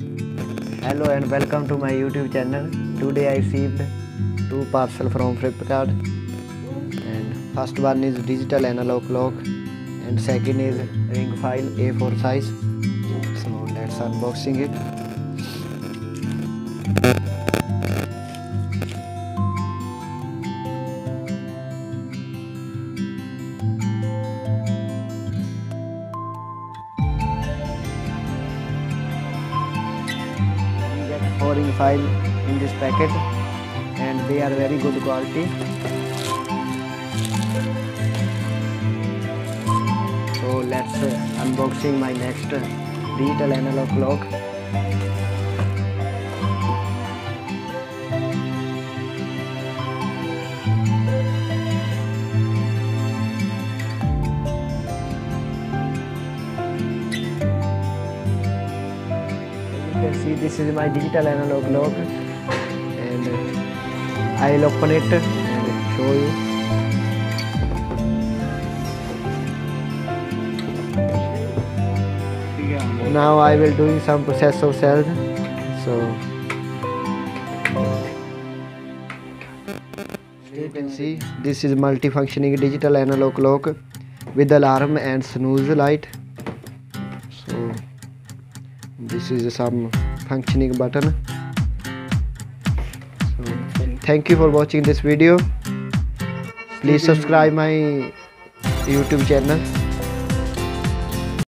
Hello and welcome to my YouTube channel. Today I received two parcel from Flipkart. And first one is digital analog clock and second is ring file A4 size. So let's unboxing it. We get four ring file in this packet and they are very good quality. So let's uh, unboxing my next digital analog clock. Can see this is my digital analog clock and I'll open it and show you. Now I will doing some process of cells. So you can see this is multifunctioning digital analog clock with alarm and snooze light. So this is some functioning button. So thank you for watching this video. Please subscribe my YouTube channel.